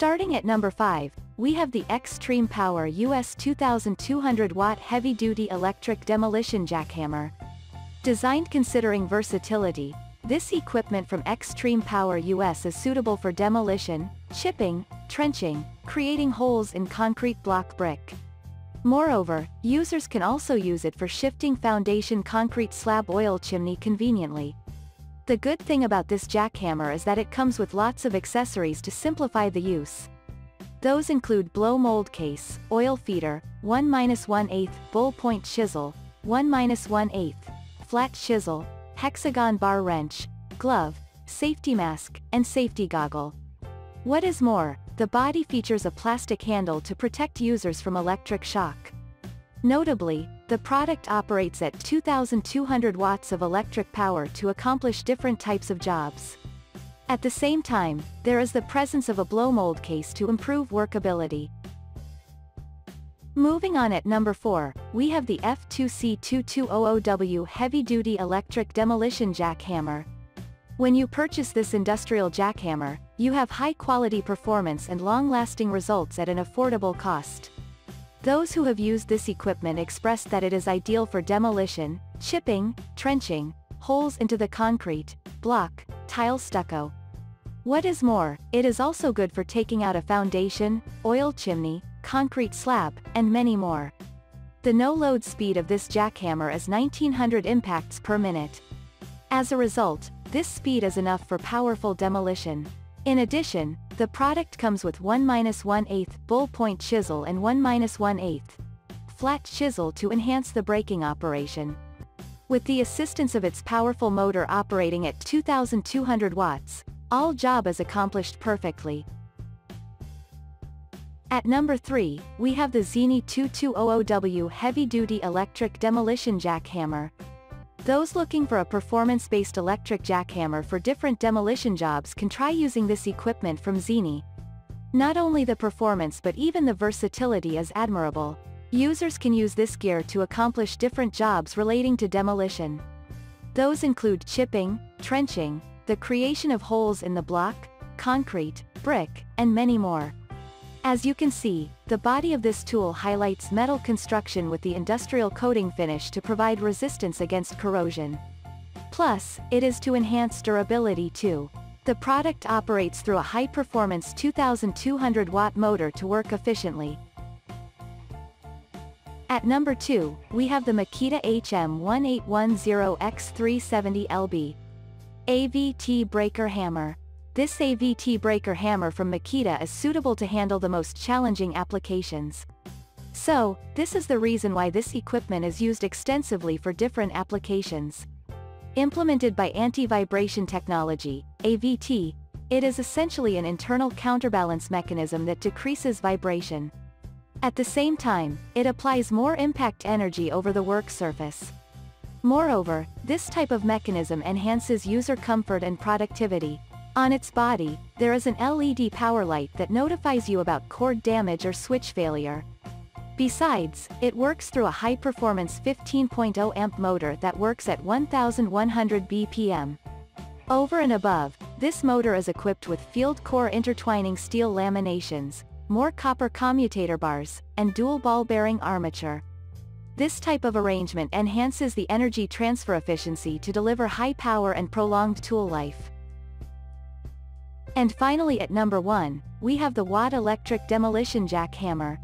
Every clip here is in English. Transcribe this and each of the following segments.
Starting at number 5, we have the XtremepowerUS 2200 watt heavy-duty electric demolition jackhammer. Designed considering versatility, this equipment from XtremepowerUS is suitable for demolition, chipping, trenching, creating holes in concrete block brick. Moreover, users can also use it for shifting foundation concrete slab oil chimney conveniently. The good thing about this jackhammer is that it comes with lots of accessories to simplify the use. Those include blow mold case, oil feeder, 1-1 8 bull point chisel, 1-1 8 flat chisel, hexagon bar wrench, glove, safety mask, and safety goggle. What is more, the body features a plastic handle to protect users from electric shock. Notably, the product operates at 2,200 watts of electric power to accomplish different types of jobs. At the same time, there is the presence of a blow mold case to improve workability. Moving on at number 4, we have the F2C2200W heavy-duty electric demolition jackhammer. When you purchase this industrial jackhammer, you have high-quality performance and long-lasting results at an affordable cost. Those who have used this equipment expressed that it is ideal for demolition, chipping, trenching, holes into the concrete, block, tile stucco. What is more, it is also good for taking out a foundation, oil chimney, concrete slab, and many more. The no-load speed of this jackhammer is 1900 impacts per minute. As a result, this speed is enough for powerful demolition. In addition, the product comes with 1-1 8 bull point chisel and 1-1 8 flat chisel to enhance the braking operation. With the assistance of its powerful motor operating at 2200 watts, all job is accomplished perfectly. At number 3, we have the ZENY 2200W heavy-duty electric demolition jackhammer, those looking for a performance-based electric jackhammer for different demolition jobs can try using this equipment from ZENY. Not only the performance but even the versatility is admirable. Users can use this gear to accomplish different jobs relating to demolition. Those include chipping, trenching, the creation of holes in the block, concrete, brick, and many more. As you can see, the body of this tool highlights metal construction with the industrial coating finish to provide resistance against corrosion. Plus, it is to enhance durability too. The product operates through a high-performance 2200 watt motor to work efficiently. At number 2, we have the Makita HM1810X370LB. AVT breaker hammer. This AVT breaker hammer from Makita is suitable to handle the most challenging applications. So, this is the reason why this equipment is used extensively for different applications. Implemented by anti-vibration technology, AVT, it is essentially an internal counterbalance mechanism that decreases vibration. At the same time, it applies more impact energy over the work surface. Moreover, this type of mechanism enhances user comfort and productivity, on its body, there is an LED power light that notifies you about cord damage or switch failure. Besides, it works through a high-performance 15.0 amp motor that works at 1100 BPM. Over and above, this motor is equipped with field core intertwining steel laminations, more copper commutator bars, and dual ball bearing armature. This type of arrangement enhances the energy transfer efficiency to deliver high power and prolonged tool life. And finally at number 1, we have the Watt Electric Demolition Jackhammer.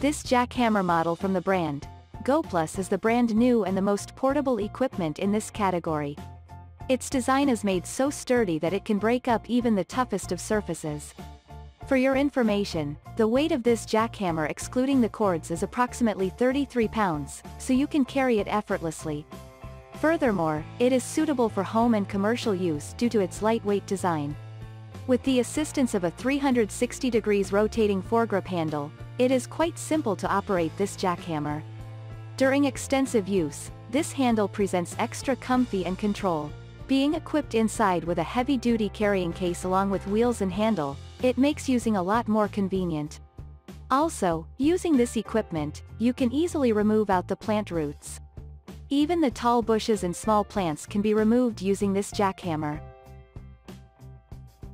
This jackhammer model from the brand, GoPlus is the brand new and the most portable equipment in this category. Its design is made so sturdy that it can break up even the toughest of surfaces. For your information, the weight of this jackhammer excluding the cords is approximately 33 pounds, so you can carry it effortlessly. Furthermore, it is suitable for home and commercial use due to its lightweight design. With the assistance of a 360 degrees rotating foregrip handle, it is quite simple to operate this jackhammer. During extensive use, this handle presents extra comfy and control. Being equipped inside with a heavy-duty carrying case along with wheels and handle, it makes using a lot more convenient. Also, using this equipment, you can easily remove out the plant roots. Even the tall bushes and small plants can be removed using this jackhammer.